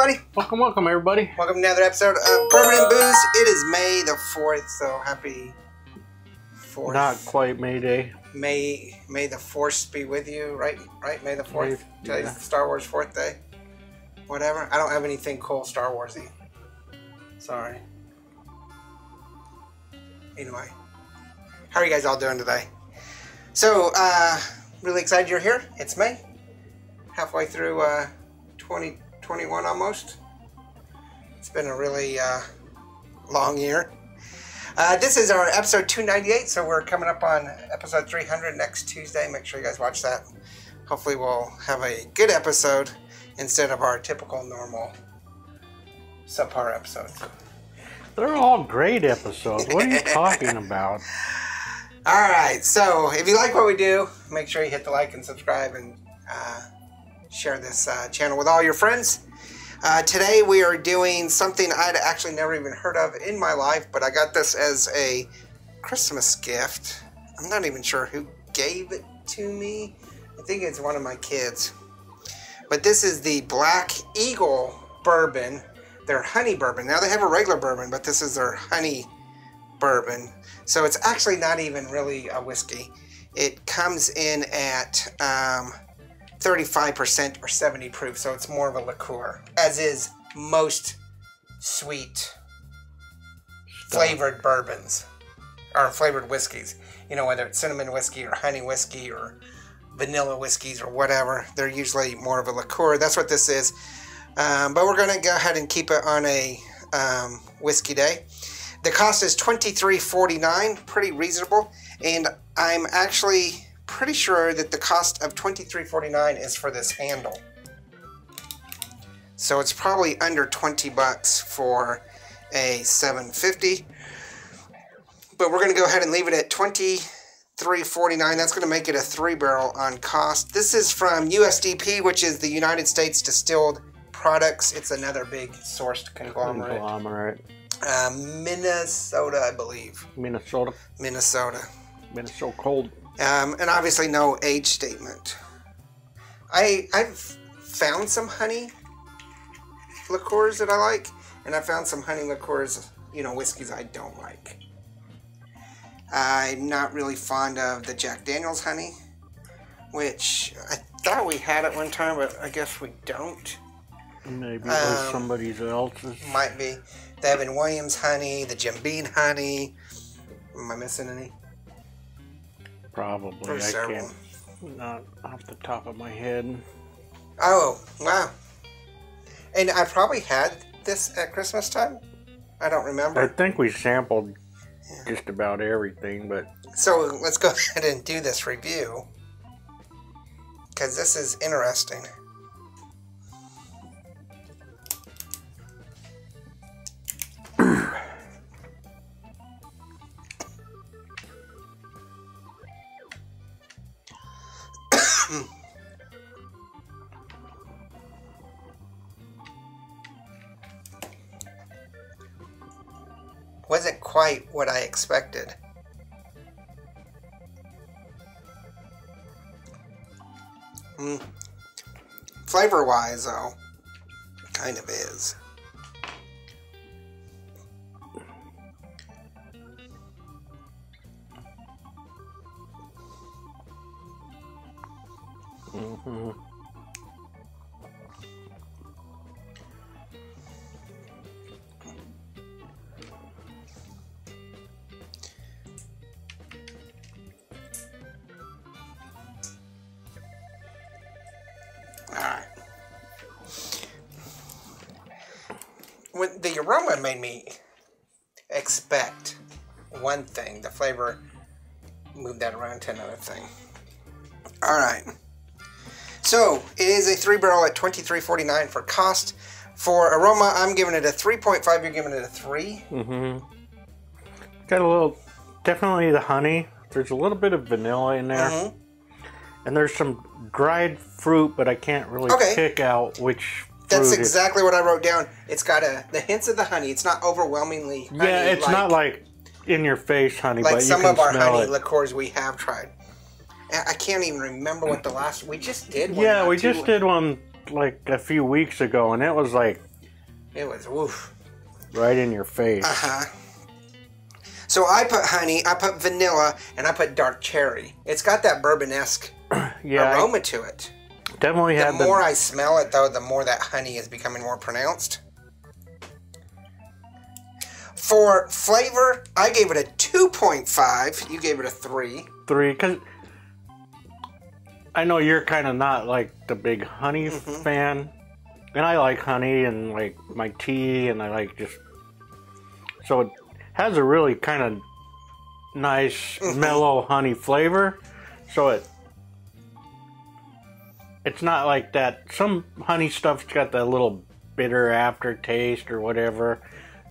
everybody. Welcome, welcome, everybody. Welcome to another episode of Bourbon and Booze. It is May the 4th, so happy 4th. Not quite May Day. May May the Force be with you, right? Right? May the 4th. May- Today's yeah. Star Wars 4th day. Whatever. I don't have anything cool Star Warsy. Sorry. Anyway. How are you guys all doing today? So, uh, really excited you're here. It's May. Halfway through uh, 2021 almost. It's been a really uh, long year. Uh, this is our episode 298, so we're coming up on episode 300 next Tuesday. Make sure you guys watch that. Hopefully, we'll have a good episode instead of our typical normal subpar episodes. They're all great episodes. What are you talking about? All right, so if you like what we do, make sure you hit the like and subscribe and uh, share this uh, channel with all your friends. Uh, today we are doing something I'd actually never even heard of in my life, but I got this as a Christmas gift. I'm not even sure who gave it to me. I think it's one of my kids. But this is the Black Eagle bourbon. Their honey bourbon. Now they have a regular bourbon, but this is their honey bourbon. So it's actually not even really a whiskey. It comes in at um, 35% or 70 proof, so it's more of a liqueur, as is most sweet flavored bourbons or flavored whiskeys. You know, whether it's cinnamon whiskey or honey whiskey or vanilla whiskeys or whatever, they're usually more of a liqueur. That's what this is. Um, but we're going to go ahead and keep it on a um, whiskey day. The cost is $23.49, pretty reasonable, and I'm actually pretty sure that the cost of $23.49 is for this handle. So it's probably under 20 bucks for a 750. But we're going to go ahead and leave it at 23.49. That's going to make it a three barrel on cost. This is from USDP, which is the United States Distilled Products. It's another big sourced conglomerate. Conglomerate. Uh, Minnesota, I believe. Minnesota. Minnesota. Minnesota cold. Um, and obviously no age statement. I I've found some honey liqueurs that I like, and I found some honey liqueurs, you know, whiskeys I don't like. I'm not really fond of the Jack Daniels honey, which I thought we had at one time, but I guess we don't. Maybe Um, somebody else's. Might be. The Evan Williams honey, the Jim Beam honey. Am I missing any? Probably. There's I several. can't. Not off the top of my head. Oh, wow. And I probably had this at Christmas time. I don't remember. I think we sampled just about everything, but So let's go ahead and do this review. Because this is interesting. Wasn't quite what I expected. Mm. Flavor wise, though, kind of is. mhm. When the aroma made me expect one thing, the flavor moved that around to another thing. Alright. So it is a three barrel at twenty three forty nine for cost. For aroma, I'm giving it a three point five, you're giving it a three. Mm-hmm. Got a little, definitely the honey. There's a little bit of vanilla in there, Mhm. and there's some dried fruit, but I can't really Okay. pick out which. That's exactly what I wrote down. It's got a the hints of the honey. It's not overwhelmingly honey. Yeah, it's not like in your face honey, like but you some of our honey it. liqueurs we have tried. I can't even remember what the last we just did. One yeah, we too- just did one like a few weeks ago, and it was like It was woof. Right in your face. Uh huh. So I put honey, I put vanilla, and I put dark cherry. It's got that bourbon-esque yeah, I aroma to it. Definitely The had the. more I smell it, though, the more that honey is becoming more pronounced. For flavor, I gave it a 2.5. You gave it a 3. three because I know you're kind of not like the big honey Mm-hmm. fan, and I like honey and like my tea, and I like just so it has a really kind of nice Mm-hmm. mellow honey flavor. So it it's not like that. Some honey stuff's got that little bitter aftertaste or whatever.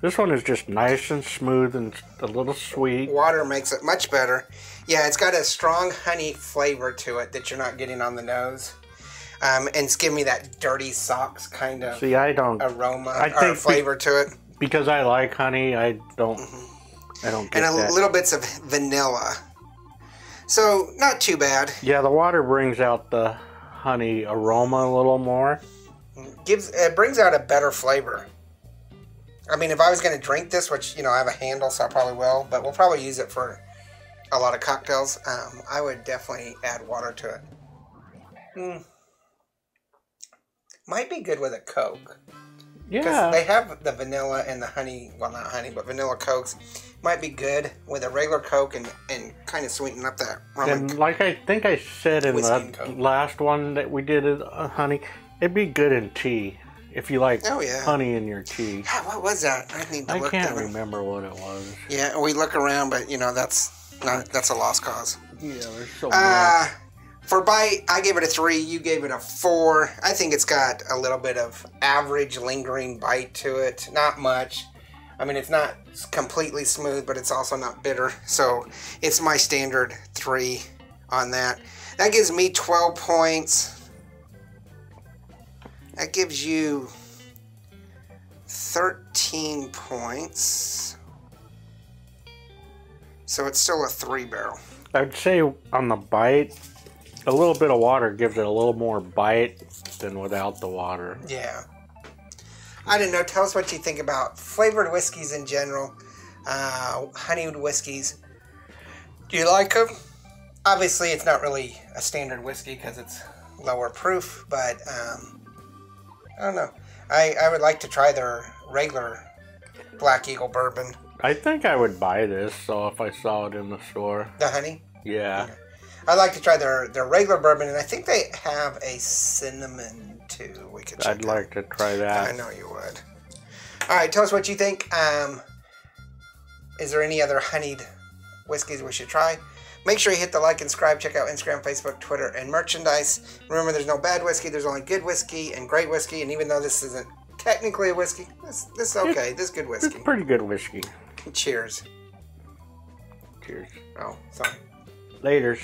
This one is just nice and smooth and a little sweet. Water makes it much better. Yeah, it's got a strong honey flavor to it that you're not getting on the nose. Um, and it's giving me that dirty socks kind of See, I don't aroma I or think be- flavor to it. because I like honey, I don't. I don't get Mm-hmm. And a that. little bits of vanilla. So, not too bad. yeah, the water brings out the honey aroma a little more. gives it brings out a better flavor. I mean, if I was going to drink this, which you know I have a handle, so I probably will, but we'll probably use it for a lot of cocktails. Um, I would definitely add water to it. Hmm. Might be good with a Coke because Yeah, they have the vanilla and the honey. Well, not honey, but vanilla Cokes. Might be good with a regular Coke and, and kind of sweeten up that rum. and and- like I think I said in the last one that we did, uh, honey, it'd be good in tea if you like Oh, yeah. honey in your tea. Ah, what was that? I need to I look can't remember what it was. Yeah, we look around, but you know that's not that's a lost cause. Yeah, there's so Uh, much. For bite, I gave it a three. You gave it a four. I think it's got a little bit of average lingering bite to it. Not much. I mean, it's not completely smooth, but it's also not bitter. So it's my standard three on that. That gives me 12 points. That gives you 13 points. So it's still a three barrel. I'd say on the bite, a little bit of water gives it a little more bite than without the water. Yeah. I don't know. Tell us what you think about flavored whiskeys in general, uh, honeyed whiskeys. Do you like them? Obviously, it's not really a standard whiskey because it's lower proof, but um, I don't know. I, I would like to try their regular Black Eagle bourbon, I think I would buy this, so if I saw it in the store. the honey. Yeah. I'd like to try their, their regular bourbon, and I think they have a cinnamon too. We could I'd out. like to try that. I know you would. All right, tell us what you think. Um, is there any other honeyed whiskeys we should try? Make sure you hit the like and subscribe. Check out Instagram, Facebook, Twitter, and merchandise. Remember, there's no bad whiskey. There's only good whiskey and great whiskey. And even though this isn't technically a whiskey, this, this is okay. This is good It's whiskey. pretty good whiskey. Cheers. Cheers. Oh, sorry. Laters.